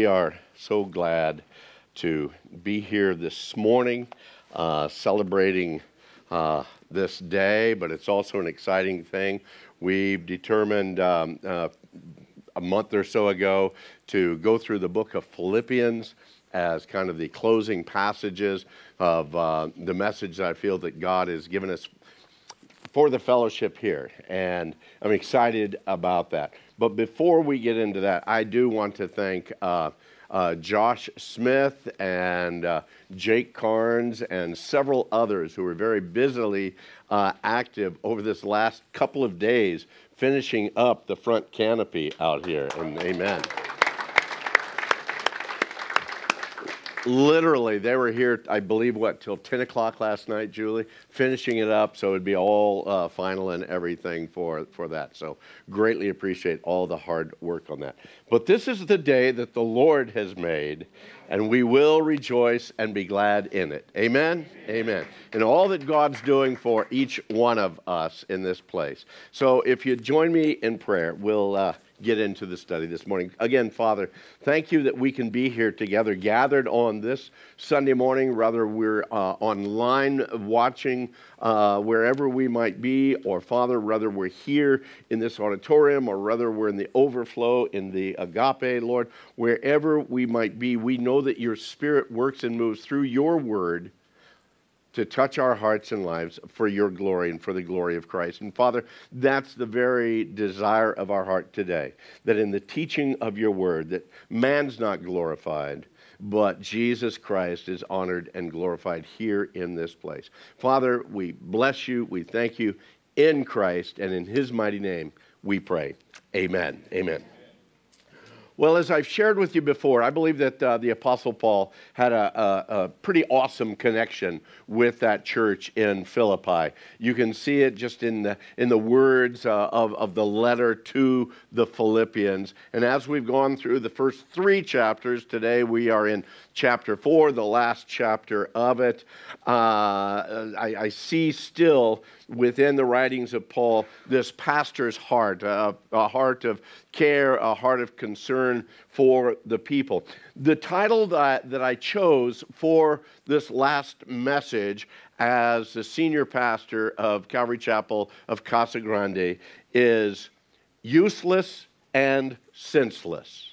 we are so glad to be here this morning uh, celebrating uh, this day, but it's also an exciting thing. We've determined um, uh, a month or so ago to go through the book of Philippians as kind of the closing passages of uh, the message that I feel that God has given us for the fellowship here. And I'm excited about that. But before we get into that, I do want to thank uh, uh, Josh Smith and uh, Jake Carnes and several others who were very busily uh, active over this last couple of days finishing up the front canopy out here. And amen. Literally, they were here, I believe, what, till 10 o'clock last night, Julie, finishing it up so it'd be all uh, final and everything for, for that. So, greatly appreciate all the hard work on that. But this is the day that the Lord has made, and we will rejoice and be glad in it. Amen? Amen. And all that God's doing for each one of us in this place. So, if you join me in prayer, we'll. Uh, get into the study this morning. Again, Father, thank you that we can be here together, gathered on this Sunday morning, Rather, we're uh, online watching uh, wherever we might be, or Father, rather, we're here in this auditorium, or rather, we're in the overflow in the agape, Lord, wherever we might be, we know that your Spirit works and moves through your word to touch our hearts and lives for your glory and for the glory of Christ. And Father, that's the very desire of our heart today, that in the teaching of your word, that man's not glorified, but Jesus Christ is honored and glorified here in this place. Father, we bless you, we thank you in Christ, and in his mighty name we pray. Amen. Amen. Well, as I've shared with you before, I believe that uh, the Apostle Paul had a, a, a, pretty awesome connection with that church in Philippi. You can see it just in the, in the words uh, of, of the letter to the Philippians. And as we've gone through the first three chapters, today we are in chapter 4, the last chapter of it. Uh, I, I, see still within the writings of Paul this pastor's heart, uh, a heart of care, a heart of concern for the people. The title that, that I chose for this last message as the senior pastor of Calvary Chapel of Casa Grande is Useless and Senseless.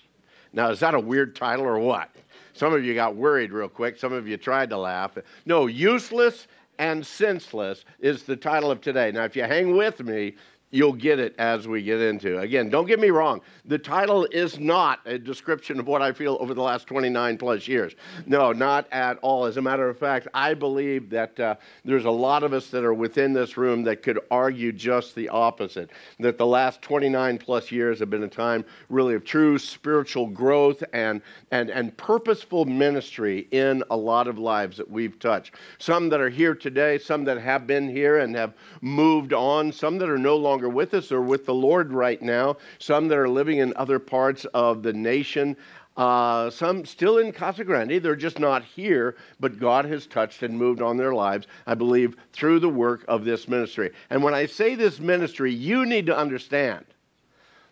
Now, is that a weird title or what? Some of you got worried real quick. Some of you tried to laugh. No, useless and senseless is the title of today. Now, if you hang with me, You'll get it as we get into. Again, don't get me wrong. The title is not a description of what I feel over the last 29 plus years. No, not at all. As a matter of fact, I believe that uh, there's a lot of us that are within this room that could argue just the opposite. That the last 29 plus years have been a time really of true spiritual growth and, and, and purposeful ministry in a lot of lives that we've touched. Some that are here today, some that have been here and have moved on, some that are no longer longer with us or with the Lord right now, some that are living in other parts of the nation. Uh, some still in Casa Grande, they're just not here, but God has touched and moved on their lives, I believe, through the work of this ministry. And when I say this ministry, you need to understand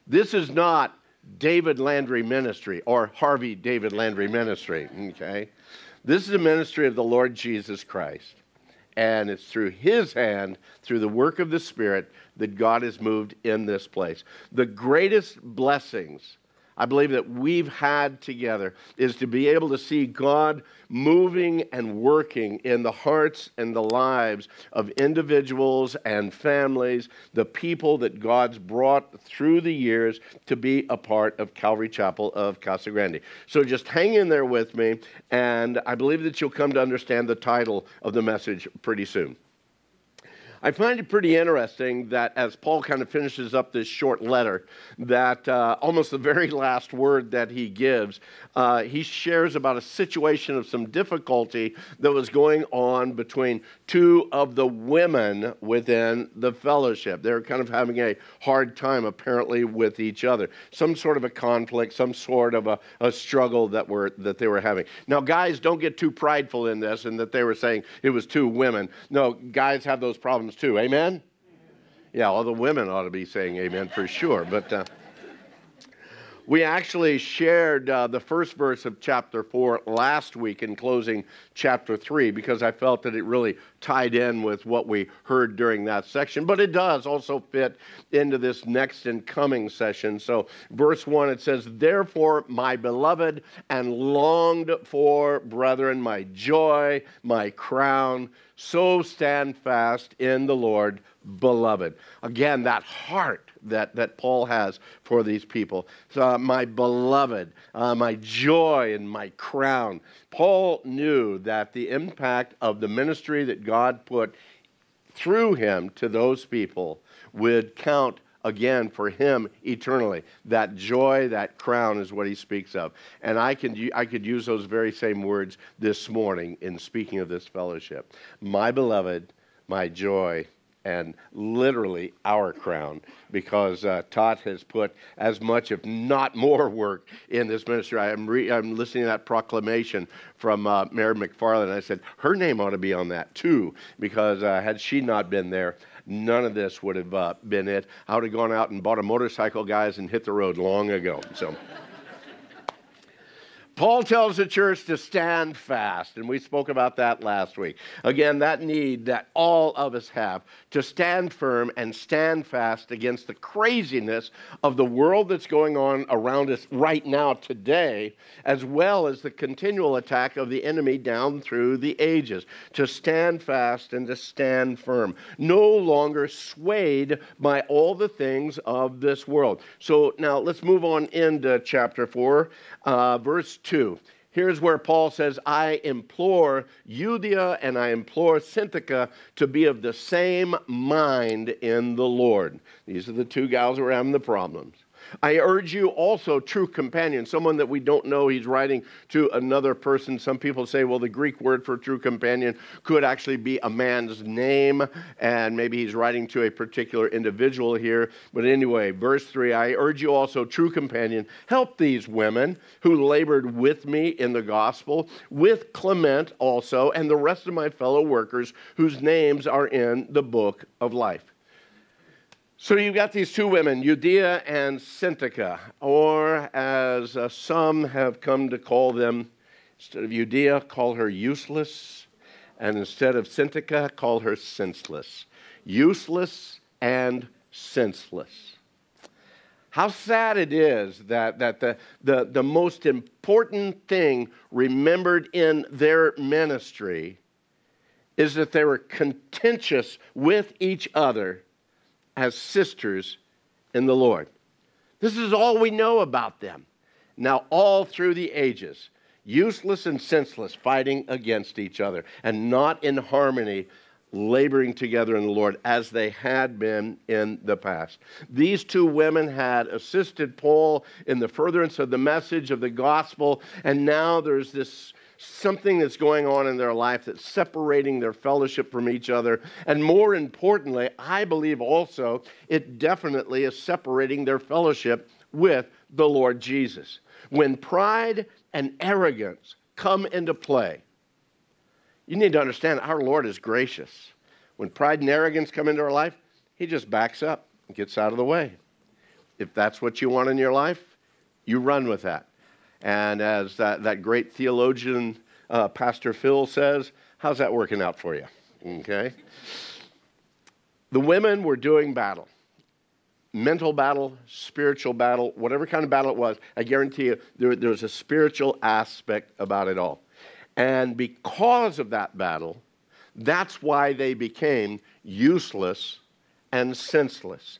this is not David Landry Ministry or Harvey David Landry Ministry, okay? This is a ministry of the Lord Jesus Christ. And it's through his hand, through the work of the Spirit, that God has moved in this place. The greatest blessings I believe that we've had together is to be able to see God moving and working in the hearts and the lives of individuals and families, the people that God's brought through the years to be a part of Calvary Chapel of Casa Grande. So just hang in there with me, and I believe that you'll come to understand the title of the message pretty soon. I find it pretty interesting that as Paul kind of finishes up this short letter, that uh, almost the very last word that he gives, uh, he shares about a situation of some difficulty that was going on between two of the women within the fellowship. They're kind of having a hard time, apparently, with each other. Some sort of a conflict, some sort of a, a struggle that, were, that they were having. Now, guys, don't get too prideful in this and that they were saying it was two women. No, guys have those problems too. Amen? Yeah, all the women ought to be saying amen for sure. But uh, We actually shared uh, the first verse of chapter 4 last week in closing chapter 3 because I felt that it really tied in with what we heard during that section. But it does also fit into this next and coming session. So, verse 1 it says, Therefore, my beloved and longed for brethren, my joy, my crown, so stand fast in the Lord, beloved. Again, that heart that, that Paul has for these people. So, uh, my beloved, uh, my joy and my crown. Paul knew that the impact of the ministry that God put through him to those people would count again for him eternally. That joy, that crown is what he speaks of. And I, can, I could use those very same words this morning in speaking of this fellowship. My beloved, my joy, and literally our crown because uh, Todd has put as much, if not more, work in this ministry. I am re- I'm listening to that proclamation from uh, Mary McFarland. I said, her name ought to be on that too because uh, had she not been there, none of this would have uh, been it. I would have gone out and bought a motorcycle, guys, and hit the road long ago. So. Paul tells the church to stand fast, and we spoke about that last week. Again, that need that all of us have to stand firm and stand fast against the craziness of the world that's going on around us right now, today, as well as the continual attack of the enemy down through the ages. To stand fast and to stand firm, no longer swayed by all the things of this world. So now let's move on into chapter 4, uh, verse 2. Here's where Paul says, I implore Euodia and I implore Syntyche to be of the same mind in the Lord. These are the two gals who are having the problems. I urge you also, true companion, someone that we don't know, he's writing to another person. Some people say, well, the Greek word for true companion could actually be a man's name, and maybe he's writing to a particular individual here. But anyway, verse 3 I urge you also, true companion, help these women who labored with me in the gospel, with Clement also, and the rest of my fellow workers whose names are in the book of life. So you've got these two women, Euodia and Syntyche, or as uh, some have come to call them, instead of Euodia, call her useless, and instead of Syntyche, call her senseless. Useless and senseless. How sad it is that, that the, the, the most important thing remembered in their ministry is that they were contentious with each other as sisters in the Lord. This is all we know about them. Now, all through the ages, useless and senseless, fighting against each other and not in harmony, laboring together in the Lord as they had been in the past. These two women had assisted Paul in the furtherance of the message of the gospel, and now there's this something that's going on in their life that's separating their fellowship from each other. And more importantly, I believe also it definitely is separating their fellowship with the Lord Jesus. When pride and arrogance come into play, you need to understand our Lord is gracious. When pride and arrogance come into our life, He just backs up and gets out of the way. If that's what you want in your life, you run with that. And as that, that great theologian, uh, Pastor Phil, says, how's that working out for you? Okay. The women were doing battle mental battle, spiritual battle, whatever kind of battle it was, I guarantee you there, there, was a spiritual aspect about it all. And because of that battle, that's why they became useless and senseless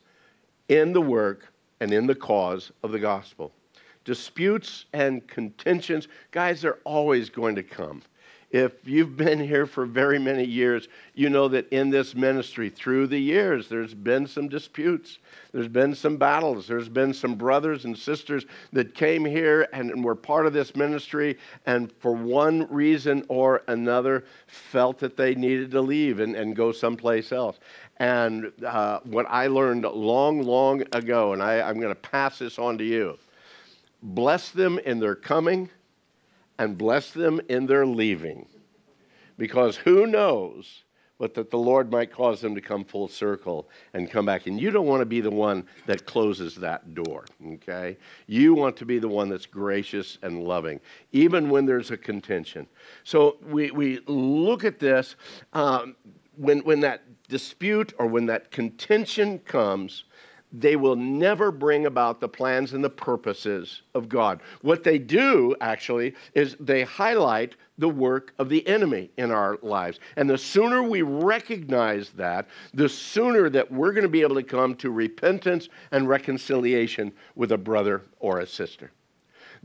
in the work and in the cause of the gospel disputes and contentions, guys, they're always going to come. If you've been here for very many years, you know that in this ministry, through the years, there's been some disputes. There's been some battles. There's been some brothers and sisters that came here and were part of this ministry, and for one reason or another, felt that they needed to leave and, and go someplace else. And uh, what I learned long, long ago, and I, I'm going to pass this on to you bless them in their coming and bless them in their leaving. Because who knows but that the Lord might cause them to come full circle and come back. And you don't want to be the one that closes that door, okay? You want to be the one that's gracious and loving, even when there's a contention. So we, we look at this um, when, when that dispute or when that contention comes, they will never bring about the plans and the purposes of God. What they do, actually, is they highlight the work of the enemy in our lives. And the sooner we recognize that, the sooner that we're going to be able to come to repentance and reconciliation with a brother or a sister.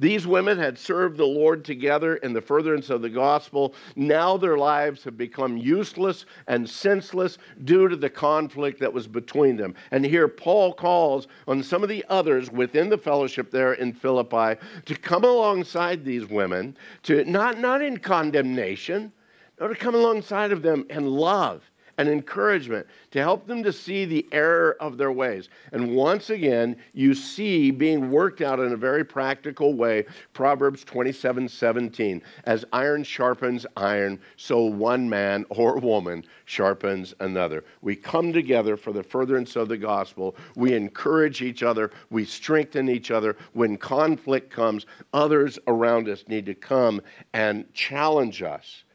These women had served the Lord together in the furtherance of the gospel. Now their lives have become useless and senseless due to the conflict that was between them. And here Paul calls on some of the others within the fellowship there in Philippi to come alongside these women, to not, not in condemnation, but to come alongside of them in love and encouragement to help them to see the error of their ways. And once again, you see being worked out in a very practical way Proverbs 27 17. As iron sharpens iron, so one man or woman sharpens another. We come together for the furtherance of the gospel. We encourage each other. We strengthen each other. When conflict comes, others around us need to come and challenge us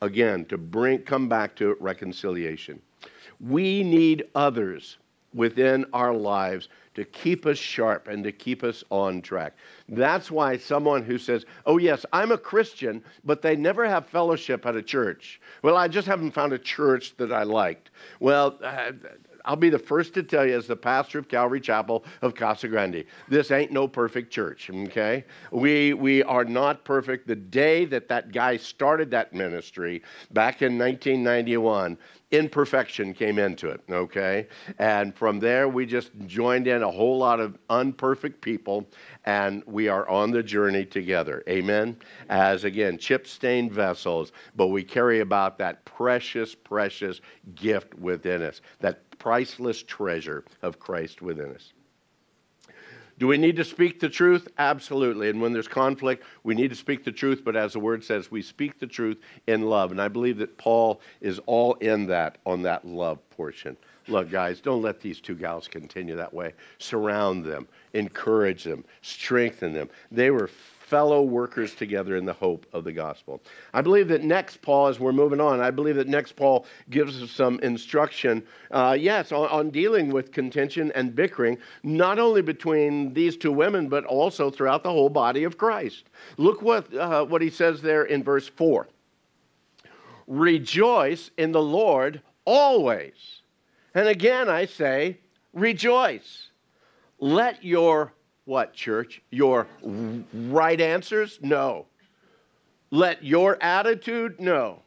again to bring come back to reconciliation. We need others within our lives to keep us sharp and to keep us on track. That's why someone who says, Oh, yes, I'm a Christian, but they never have fellowship at a church. Well, I just haven't found a church that I liked. Well, uh, I'll be the first to tell you, as the pastor of Calvary Chapel of Casa Grande, this ain't no perfect church, okay? We, we are not perfect. The day that that guy started that ministry back in 1991, imperfection came into it, okay? And from there, we just joined in a whole lot of unperfect people, and we are on the journey together. Amen? As again, chip stained vessels, but we carry about that precious, precious gift within us, that priceless treasure of Christ within us. Do we need to speak the truth? Absolutely. And when there's conflict, we need to speak the truth, but as the word says, we speak the truth in love. And I believe that Paul is all in that on that love portion. Look, guys, don't let these two gals continue that way. Surround them, encourage them, strengthen them. They were fellow workers together in the hope of the gospel. I believe that next, Paul, as we're moving on, I believe that next, Paul gives us some instruction, uh, yes, on, on dealing with contention and bickering, not only between these two women, but also throughout the whole body of Christ. Look what, uh, what he says there in verse 4 Rejoice in the Lord always. And again, I say, rejoice. Let your what, church? Your right answers? No. Let your attitude? No.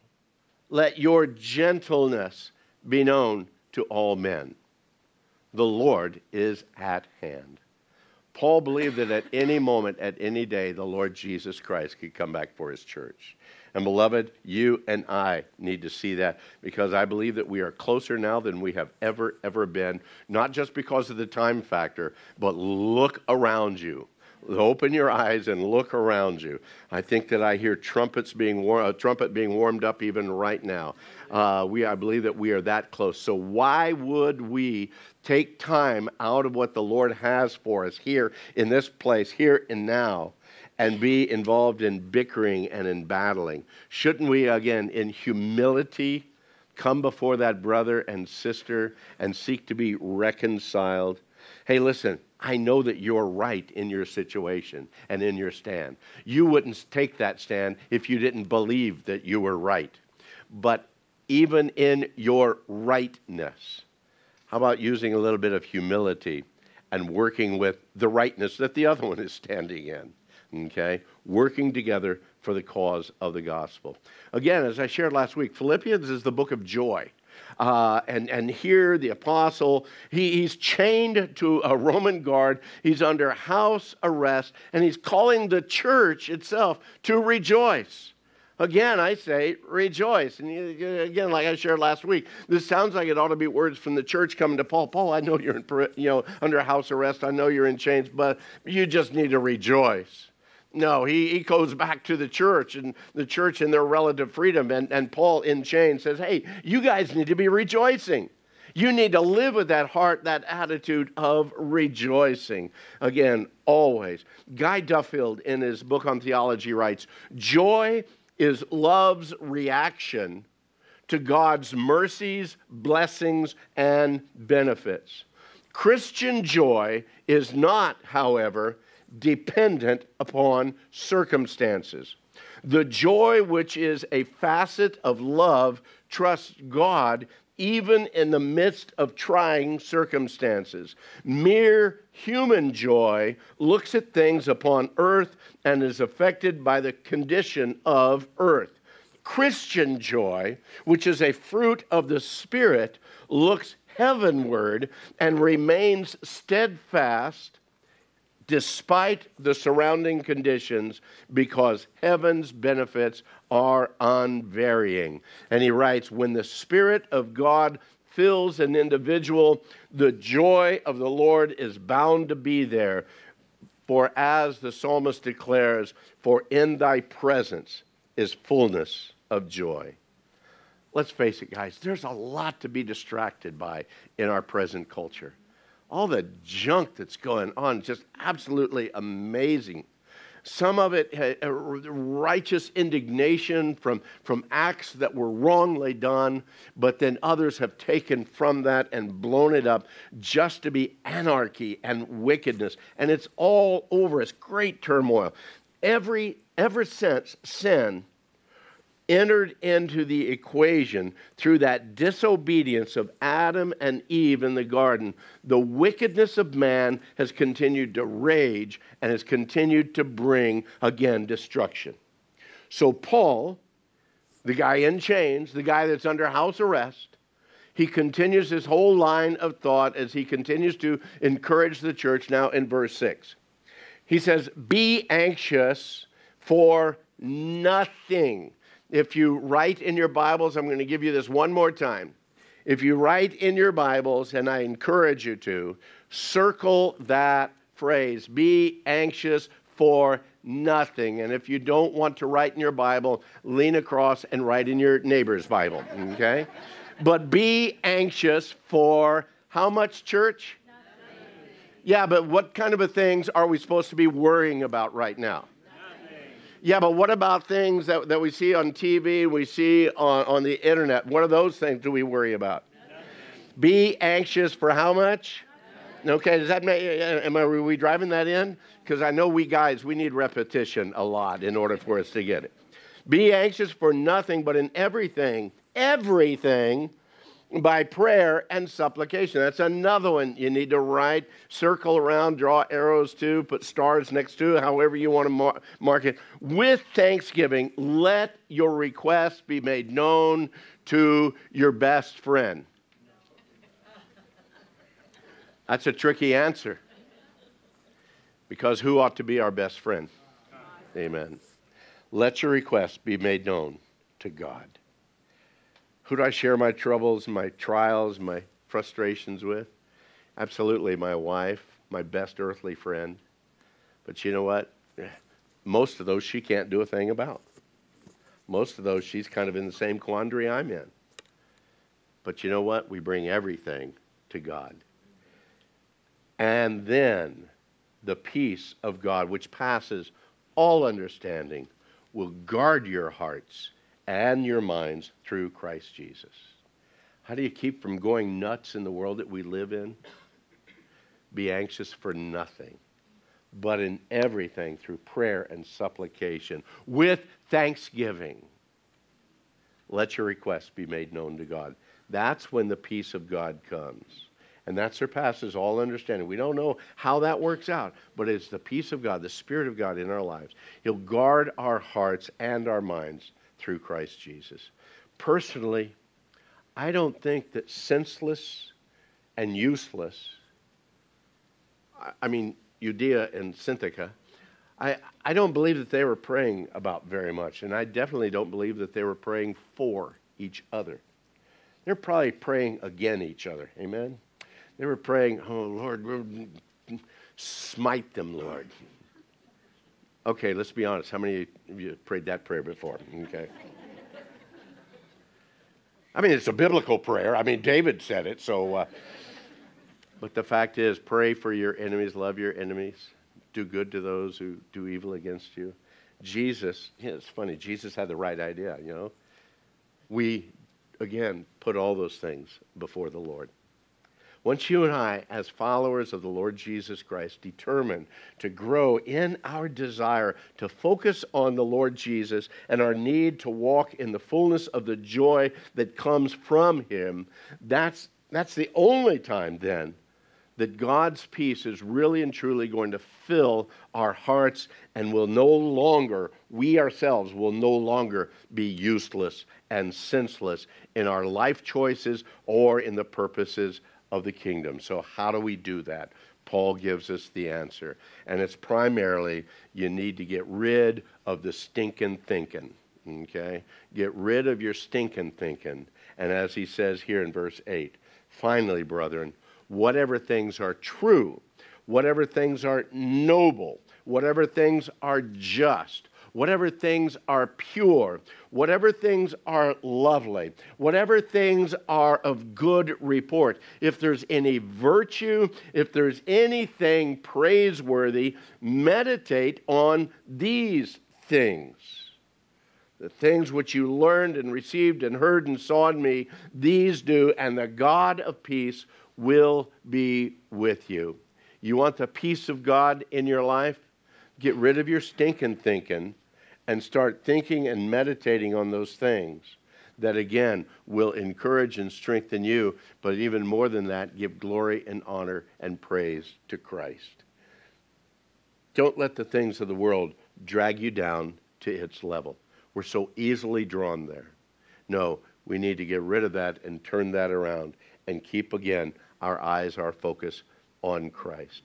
Let your gentleness be known to all men. The Lord is at hand. Paul believed that at any moment, at any day, the Lord Jesus Christ could come back for his church. And beloved, you and I need to see that because I believe that we are closer now than we have ever, ever been, not just because of the time factor, but look around you. Open your eyes and look around you. I think that I hear trumpets being war- a trumpet being warmed up even right now. Uh, we, I believe that we are that close. So why would we take time out of what the Lord has for us here in this place, here and now, and be involved in bickering and in battling? Shouldn't we, again, in humility, come before that brother and sister and seek to be reconciled? Hey, listen, I know that you're right in your situation and in your stand. You wouldn't take that stand if you didn't believe that you were right. But even in your rightness, how about using a little bit of humility and working with the rightness that the other one is standing in? Okay? Working together for the cause of the gospel. Again, as I shared last week, Philippians is the book of joy. Uh, and, and here the apostle, he, he's chained to a Roman guard. He's under house arrest, and he's calling the church itself to rejoice. Again, I say rejoice. And again, like I shared last week, this sounds like it ought to be words from the church coming to Paul. Paul, I know you're in, you know, under house arrest. I know you're in chains, but you just need to rejoice. No, he, he goes back to the church and the church in their relative freedom. And, and Paul in chains says, Hey, you guys need to be rejoicing. You need to live with that heart, that attitude of rejoicing. Again, always. Guy Duffield, in his book on theology, writes Joy is love's reaction to God's mercies, blessings, and benefits. Christian joy is not, however, dependent upon circumstances. The joy, which is a facet of love, trusts God even in the midst of trying circumstances. Mere human joy looks at things upon earth and is affected by the condition of earth. Christian joy, which is a fruit of the Spirit, looks heavenward and remains steadfast despite the surrounding conditions because heaven's benefits are unvarying. And he writes, when the Spirit of God fills an individual, the joy of the Lord is bound to be there. For as the psalmist declares, for in thy presence is fullness of joy. Let's face it, guys, there's a lot to be distracted by in our present culture all the junk that's going on, just absolutely amazing. Some of it righteous indignation from, from acts that were wrongly done, but then others have taken from that and blown it up just to be anarchy and wickedness. And it's all over us, great turmoil. Every, ever since sin entered into the equation through that disobedience of Adam and Eve in the garden, the wickedness of man has continued to rage and has continued to bring, again, destruction. So, Paul, the guy in chains, the guy that's under house arrest, he continues his whole line of thought as he continues to encourage the church now in verse 6. He says, Be anxious for nothing if you write in your Bibles, I'm going to give you this one more time. If you write in your Bibles, and I encourage you to, circle that phrase be anxious for nothing. And if you don't want to write in your Bible, lean across and write in your neighbor's Bible, okay? but be anxious for how much, church? Nothing. Yeah, but what kind of a things are we supposed to be worrying about right now? Yeah, but what about things that, that we see on TV, we see on, on the internet? What are those things do we worry about? Be anxious for how much? Okay, does that make, am I, are we driving that in? Because I know we guys, we need repetition a lot in order for us to get it. Be anxious for nothing, but in everything, everything, by prayer and supplication. That's another one you need to write, circle around, draw arrows to, put stars next to, however you want to mar- mark it. With thanksgiving, let your requests be made known to your best friend. That's a tricky answer. Because who ought to be our best friend? Amen. Let your requests be made known to God. Who do I share my troubles, my trials, my frustrations with? Absolutely, my wife, my best earthly friend. But you know what? Most of those she can't do a thing about. Most of those she's kind of in the same quandary I'm in. But you know what? We bring everything to God. And then the peace of God, which passes all understanding, will guard your hearts and your minds through Christ Jesus. How do you keep from going nuts in the world that we live in? Be anxious for nothing, but in everything through prayer and supplication with thanksgiving. Let your requests be made known to God. That's when the peace of God comes. And that surpasses all understanding. We don't know how that works out, but it's the peace of God, the Spirit of God in our lives. He'll guard our hearts and our minds through Christ Jesus. Personally, I don't think that senseless and useless, I mean, Euodia and Syntyche, I, I don't believe that they were praying about very much, and I definitely don't believe that they were praying for each other. They're probably praying against each other. Amen? They were praying, oh, Lord, smite them, Lord. Okay, let's be honest. How many of you prayed that prayer before? Okay. I mean, it's a biblical prayer. I mean, David said it, so. Uh, but the fact is, pray for your enemies, love your enemies, do good to those who do evil against you. Jesus, yeah, it's funny, Jesus had the right idea, you know. We, again, put all those things before the Lord. Once you and I, as followers of the Lord Jesus Christ, determine to grow in our desire to focus on the Lord Jesus and our need to walk in the fullness of the joy that comes from Him, that's, that's the only time then that God's peace is really and truly going to fill our hearts and will no longer, we ourselves will no longer be useless and senseless in our life choices or in the purposes of the kingdom. So, how do we do that? Paul gives us the answer. And it's primarily you need to get rid of the stinking thinking. Okay? Get rid of your stinking thinking. And as he says here in verse 8, finally, brethren, whatever things are true, whatever things are noble, whatever things are just, whatever things are pure, whatever things are lovely, whatever things are of good report, if there's any virtue, if there's anything praiseworthy, meditate on these things. The things which you learned and received and heard and saw in me, these do, and the God of peace will be with you. You want the peace of God in your life? Get rid of your stinking thinking and start thinking and meditating on those things that again will encourage and strengthen you, but even more than that, give glory and honor and praise to Christ. Don't let the things of the world drag you down to its level. We're so easily drawn there. No, we need to get rid of that and turn that around and keep again our eyes, our focus on Christ.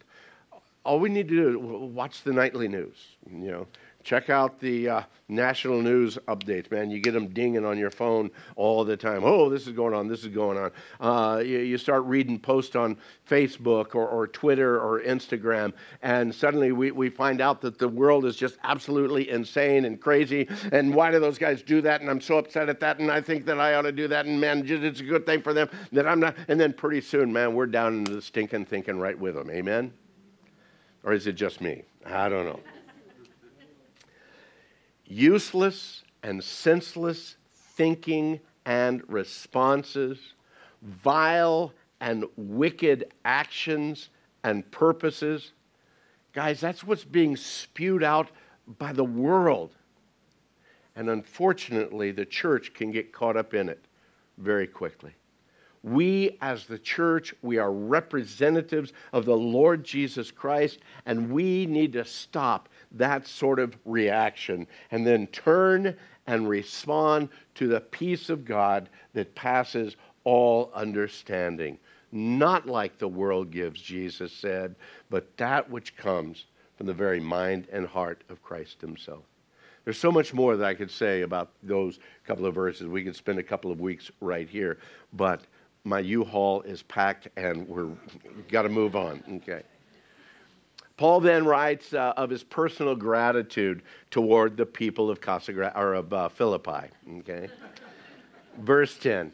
All we need to do is watch the nightly news. You know, Check out the uh, national news updates, man. You get them dinging on your phone all the time. Oh, this is going on, this is going on. Uh, you, you, start reading posts on Facebook or, or, Twitter or Instagram, and suddenly we, we find out that the world is just absolutely insane and crazy. And why do those guys do that? And I'm so upset at that, and I think that I ought to do that. And man, it's a good thing for them that I'm not. And then pretty soon, man, we're down into the stinking thinking right with them. Amen? Or is it just me? I don't know useless and senseless thinking and responses, vile and wicked actions and purposes. Guys, that's what's being spewed out by the world. And unfortunately, the church can get caught up in it very quickly. We, as the church, we are representatives of the Lord Jesus Christ, and we need to stop that sort of reaction and then turn and respond to the peace of God that passes all understanding. Not like the world gives, Jesus said, but that which comes from the very mind and heart of Christ Himself. There's so much more that I could say about those couple of verses. We could spend a couple of weeks right here, but my U-Haul is packed and we're got to move on. Okay. Paul then writes uh, of his personal gratitude toward the people of, Casa, or of uh, Philippi. Okay? Verse 10.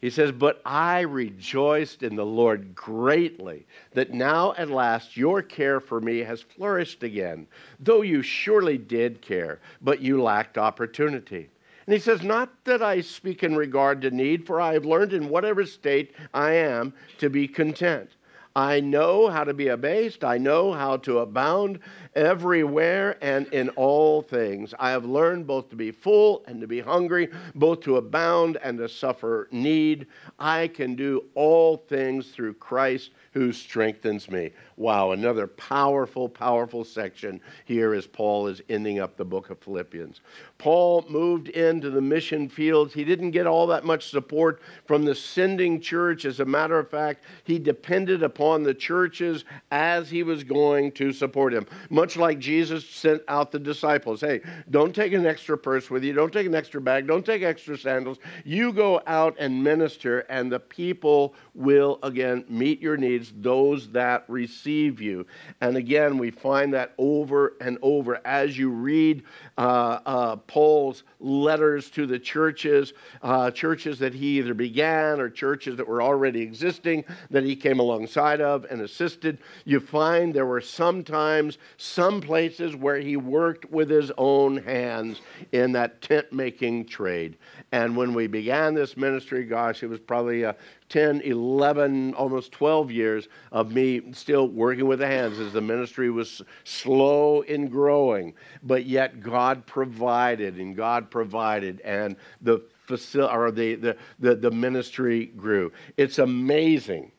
He says, But I rejoiced in the Lord greatly that now at last your care for me has flourished again, though you surely did care, but you lacked opportunity. And he says, Not that I speak in regard to need, for I have learned in whatever state I am to be content. I know how to be abased. I know how to abound everywhere and in all things. I have learned both to be full and to be hungry, both to abound and to suffer need. I can do all things through Christ who strengthens me. Wow, another powerful, powerful section here as Paul is ending up the book of Philippians. Paul moved into the mission fields. He didn't get all that much support from the sending church. As a matter of fact, he depended upon the churches as he was going to support him. Much like Jesus sent out the disciples hey, don't take an extra purse with you, don't take an extra bag, don't take extra sandals. You go out and minister, and the people will again meet your needs, those that receive you. And again, we find that over and over as you read uh, uh, Paul's letters to the churches, uh, churches that he either began or churches that were already existing that he came alongside of and assisted. You find there were sometimes some places where he worked with his own hands in that tent making trade. And when we began this ministry, gosh, it was probably a 10, 11, almost 12 years of me still working with the hands as the ministry was slow in growing. But yet God provided and God provided and the facility or the, the, the, the ministry grew. It's amazing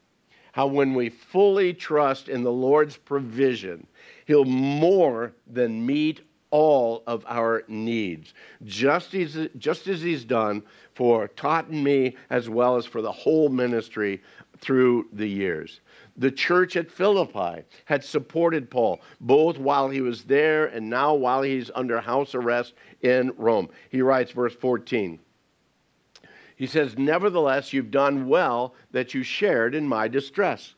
how when we fully trust in the Lord's provision, He'll more than meet all of our needs, just as, just as He's done for Todd and me, as well as for the whole ministry through the years. The church at Philippi had supported Paul both while he was there and now while he's under house arrest in Rome. He writes, verse 14. He says, Nevertheless, you've done well that you shared in my distress.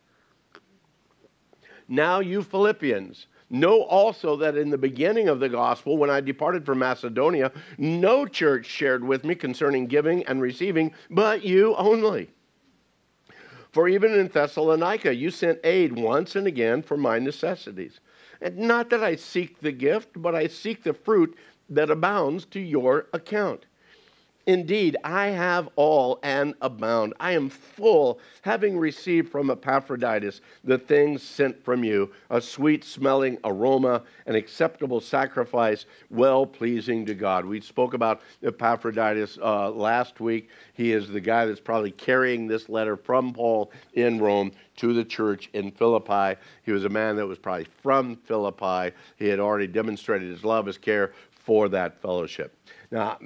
Now, you Philippians, Know also that in the beginning of the gospel, when I departed from Macedonia, no church shared with me concerning giving and receiving, but you only. For even in Thessalonica, you sent aid once and again for my necessities. And not that I seek the gift, but I seek the fruit that abounds to your account. Indeed, I have all and abound. I am full, having received from Epaphroditus the things sent from you, a sweet smelling aroma, an acceptable sacrifice, well pleasing to God. We spoke about Epaphroditus uh, last week. He is the guy that's probably carrying this letter from Paul in Rome to the church in Philippi. He was a man that was probably from Philippi. He had already demonstrated his love, his care for that fellowship. Now,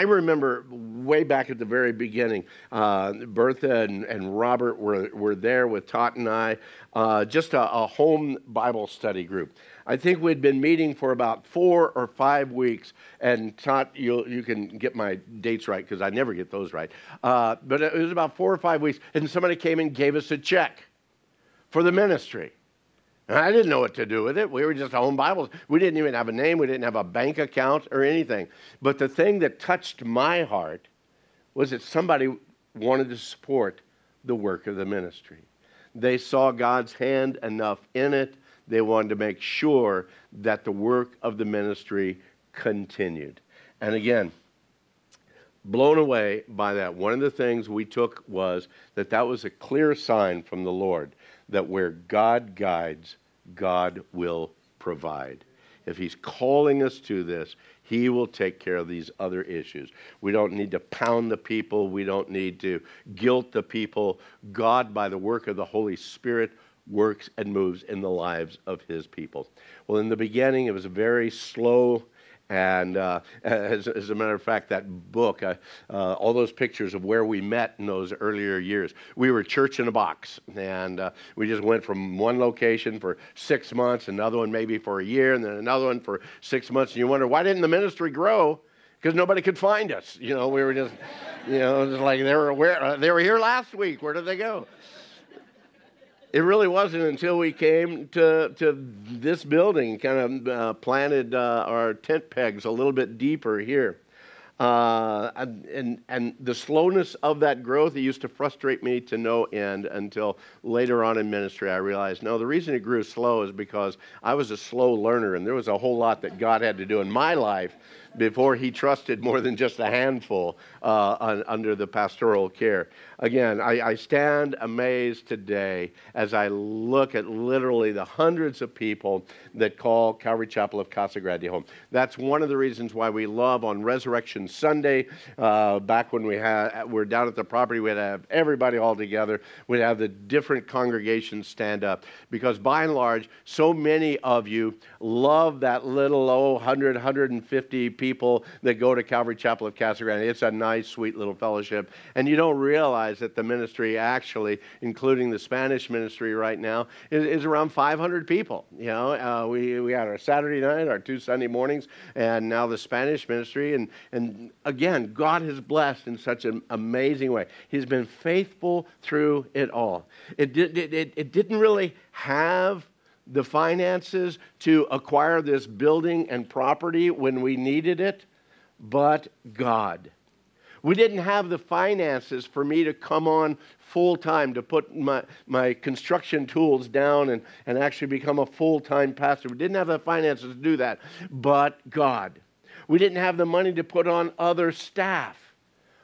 I remember way back at the very beginning, uh, Bertha and, and Robert were, were there with Tot and I, uh, just a, a, home Bible study group. I think we'd been meeting for about four or five weeks, and Tot, you you can get my dates right because I never get those right. Uh, but it was about four or five weeks, and somebody came and gave us a check for the ministry. I didn't know what to do with it. We were just home Bibles. We didn't even have a name. We didn't have a bank account or anything. But the thing that touched my heart was that somebody wanted to support the work of the ministry. They saw God's hand enough in it. They wanted to make sure that the work of the ministry continued. And again, blown away by that. One of the things we took was that that was a clear sign from the Lord that where God guides, God will provide. If He's calling us to this, He will take care of these other issues. We don't need to pound the people, we don't need to guilt the people. God, by the work of the Holy Spirit, works and moves in the lives of His people. Well, in the beginning, it was a very slow and uh, as, as, a matter of fact, that book, uh, uh, all those pictures of where we met in those earlier years, we were church in a box. And uh, we just went from one location for six months, another one maybe for a year, and then another one for six months. And you wonder, why didn't the ministry grow? Because nobody could find us. You know, we were just, you know, just like they were, where, uh, they were here last week. Where did they go? It really wasn't until we came to, to this building, kind of uh, planted uh, our tent pegs a little bit deeper here. Uh, and, and, the slowness of that growth, it used to frustrate me to no end until later on in ministry I realized no, the reason it grew slow is because I was a slow learner and there was a whole lot that God had to do in my life before he trusted more than just a handful uh, under the pastoral care. Again, I, I stand amazed today as I look at literally the hundreds of people that call Calvary Chapel of Casa Grande home. That's one of the reasons why we love on Resurrection Sunday. Uh, back when we had we're down at the property, we'd have everybody all together. We'd have the different congregations stand up because by and large, so many of you love that little oh 100 150 people that go to Calvary Chapel of Casa Grande. It's a nice, sweet little fellowship. And you don't realize that the ministry actually, including the Spanish ministry right now, is, is around 500 people. You know, uh, we, we had our Saturday night, our two Sunday mornings, and now the Spanish ministry. And, and again, God has blessed in such an amazing way. He's been faithful through it all. It, did, it, it, it didn't really have the finances to acquire this building and property when we needed it, but God. We didn't have the finances for me to come on full time, to put my, my construction tools down and, and actually become a full time pastor. We didn't have the finances to do that, but God. We didn't have the money to put on other staff,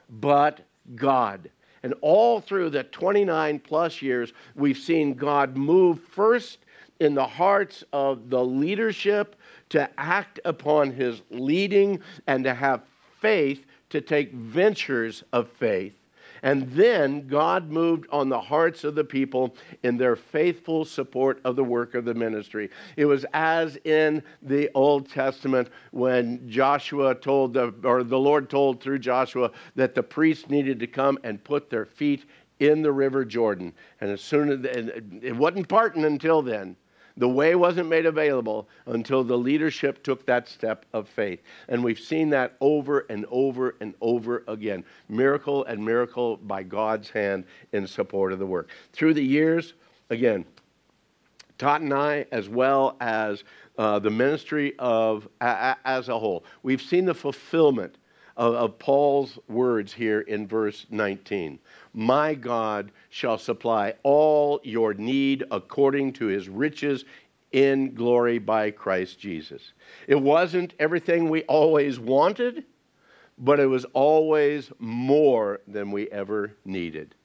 but God. And all through the 29 plus years, we've seen God move first in the hearts of the leadership to act upon his leading and to have faith to take ventures of faith. And then God moved on the hearts of the people in their faithful support of the work of the ministry. It was as in the Old Testament when Joshua told, the, or the Lord told through Joshua, that the priests needed to come and put their feet in the river Jordan. And as soon as it wasn't parting until then, the way wasn't made available until the leadership took that step of faith. And we've seen that over and over and over again. Miracle and miracle by God's hand in support of the work. Through the years, again, Todd and I, as well as uh, the ministry of as a whole, we've seen the fulfillment of, of Paul's words here in verse 19. My God shall supply all your need according to his riches in glory by Christ Jesus. It wasn't everything we always wanted, but it was always more than we ever needed.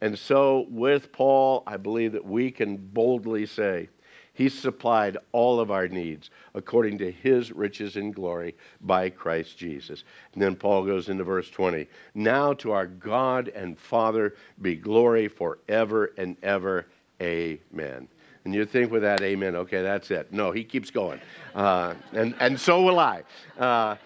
And so, with Paul, I believe that we can boldly say, he supplied all of our needs according to his riches and glory by Christ Jesus. And then Paul goes into verse 20. Now to our God and Father be glory forever and ever. Amen. And you think with that, amen, okay, that's it. No, he keeps going. Uh, and, and so will I. Uh,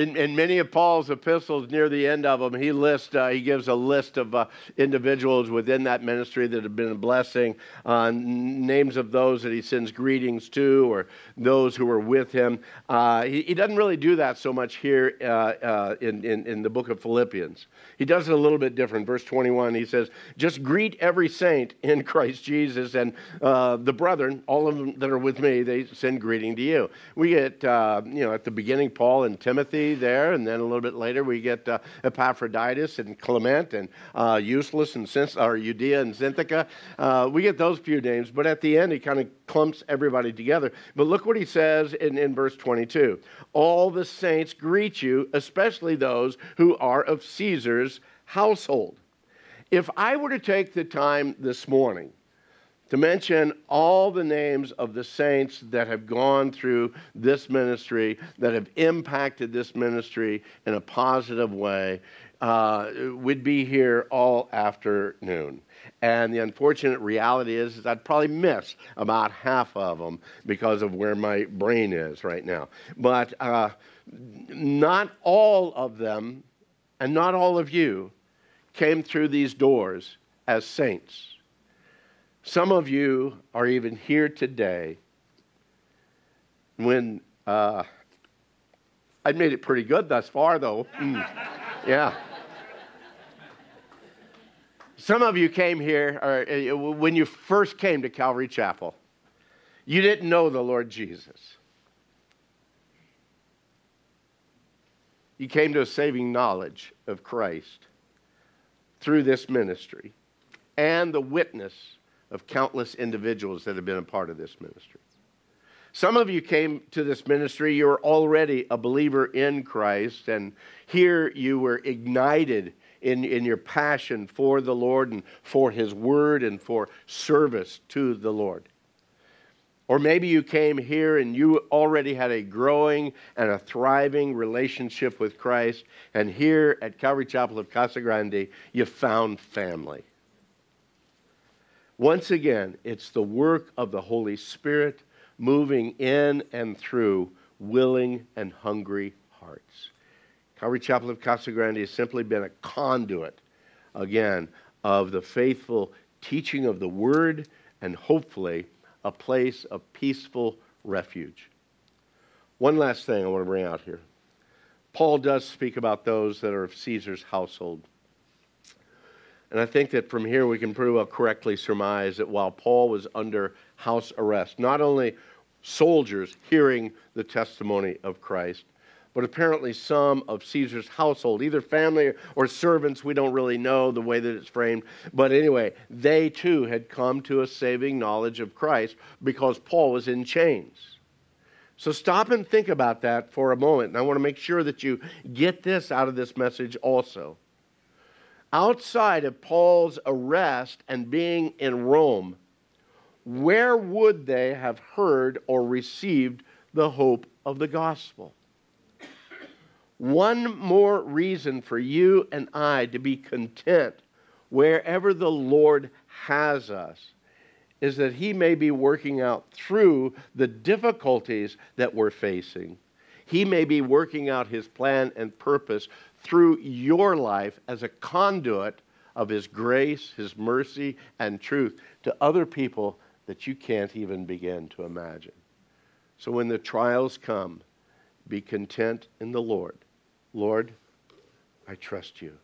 in, in, many of Paul's epistles, near the end of them, he lists, uh, he gives a list of uh, individuals within that ministry that have been a blessing, uh, names of those that he sends greetings to, or those who were with him. Uh, he, he, doesn't really do that so much here uh, uh, in, in, in the book of Philippians. He does it a little bit different. Verse 21, he says, "Just greet every saint in Christ Jesus, and the brethren, all of them that are with me, they send greeting to you." We get, you know, at the beginning, Paul and Timothy there, and then a little bit later we get uh, Epaphroditus and Clement and uh, Useless and Since, or Euodia and Syntyche. Uh, we get those few names, but at the end he kind of clumps everybody together. But look what he says in, in verse 22 All the saints greet you, especially those who are of Caesar's household. If I were to take the time this morning to mention all the names of the saints that have gone through this ministry, that have impacted this ministry in a positive way, uh, we'd be here all afternoon. And the unfortunate reality is, is I'd probably miss about half of them because of where my brain is right now. But uh, not all of them, and not all of you, came through these doors as saints. Some of you are even here today when uh, I made it pretty good thus far, though. Mm. Yeah. Some of you came here, or uh, when you first came to Calvary Chapel, you didn't know the Lord Jesus. You came to a saving knowledge of Christ through this ministry and the witness of countless individuals that have been a part of this ministry. Some of you came to this ministry, you were already a believer in Christ, and here you were ignited in, in your passion for the Lord and for His Word and for service to the Lord. Or maybe you came here and you already had a growing and a thriving relationship with Christ, and here at Calvary Chapel of Casa Grande, you found family. Once again, it's the work of the Holy Spirit moving in and through willing and hungry hearts. Calvary Chapel of Casa Grande has simply been a conduit, again, of the faithful teaching of the Word and hopefully a place of peaceful refuge. One last thing I want to bring out here. Paul does speak about those that are of Caesar's household. And I think that from here we can pretty well correctly surmise that while Paul was under house arrest, not only soldiers hearing the testimony of Christ, but apparently some of Caesar's household, either family or servants, we don't really know the way that it's framed. But anyway, they too had come to a saving knowledge of Christ because Paul was in chains. So stop and think about that for a moment. And I want to make sure that you get this out of this message also. Outside of Paul's arrest and being in Rome, where would they have heard or received the hope of the gospel? One more reason for you and I to be content wherever the Lord has us is that He may be working out through the difficulties that we're facing. He may be working out His plan and purpose through your life as a conduit of His grace, His mercy, and truth to other people that you can't even begin to imagine. So when the trials come, be content in the Lord Lord, I trust you.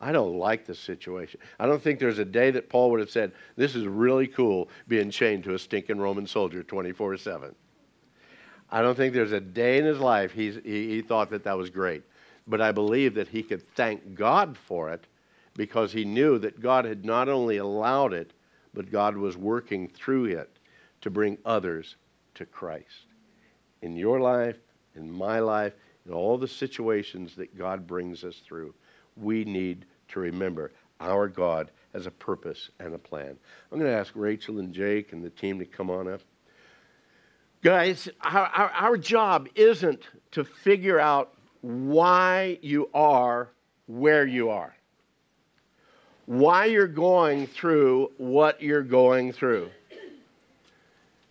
I don't like this situation. I don't think there's a day that Paul would have said, This is really cool being chained to a stinking Roman soldier 24 7. I don't think there's a day in his life he, he thought that that was great. But I believe that he could thank God for it because he knew that God had not only allowed it, but God was working through it to bring others to Christ. In your life, in my life, in all the situations that God brings us through, we need to remember our God has a purpose and a plan. I'm going to ask Rachel and Jake and the team to come on up. Guys, our, our, our job isn't to figure out why you are where you are, why you're going through what you're going through.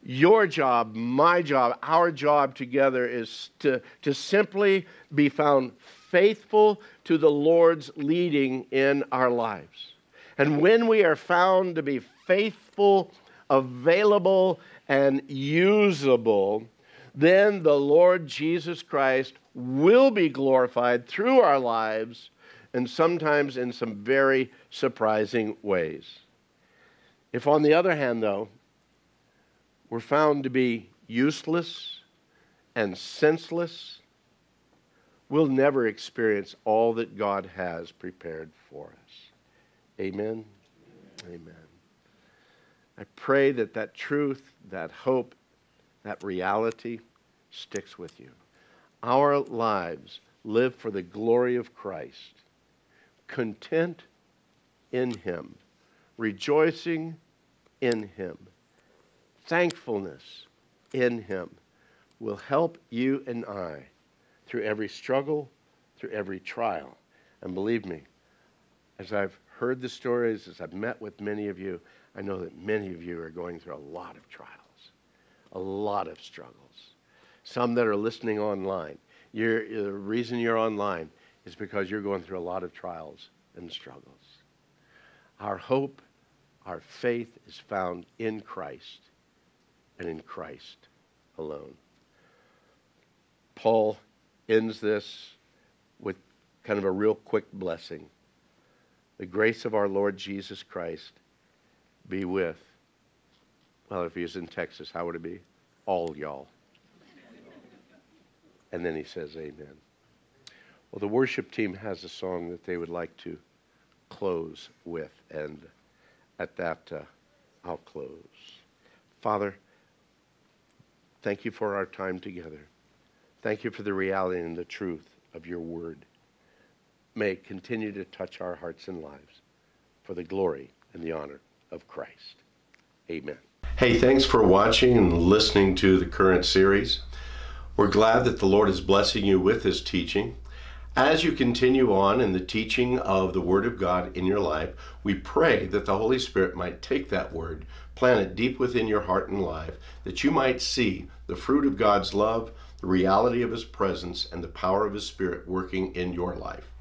Your job, my job, our job together is to, to simply be found faithful to the Lord's leading in our lives. And when we are found to be faithful, available, and usable, then the Lord Jesus Christ will be glorified through our lives and sometimes in some very surprising ways. If, on the other hand, though, we're found to be useless and senseless, we'll never experience all that God has prepared for us. Amen. Amen. I pray that that truth, that hope, that reality sticks with you. Our lives live for the glory of Christ, content in Him, rejoicing in Him thankfulness in Him will help you and I through every struggle, through every trial. And believe me, as I've heard the stories, as I've met with many of you, I know that many of you are going through a lot of trials, a lot of struggles. Some that are listening online. You're, the reason you're online is because you're going through a lot of trials and struggles. Our hope, our faith is found in Christ and in Christ alone. Paul ends this with kind of a real quick blessing. The grace of our Lord Jesus Christ be with, well, if he was in Texas, how would it be? All y'all. And then he says, Amen. Well, the worship team has a song that they would like to close with, and at that, uh, I'll close. Father, Thank you for our time together. Thank you for the reality and the truth of your word. May it continue to touch our hearts and lives for the glory and the honor of Christ. Amen. Hey, thanks for watching and listening to the current series. We're glad that the Lord is blessing you with this teaching. As you continue on in the teaching of the Word of God in your life, we pray that the Holy Spirit might take that Word, plant it deep within your heart and life, that you might see the fruit of God's love, the reality of His presence, and the power of His Spirit working in your life.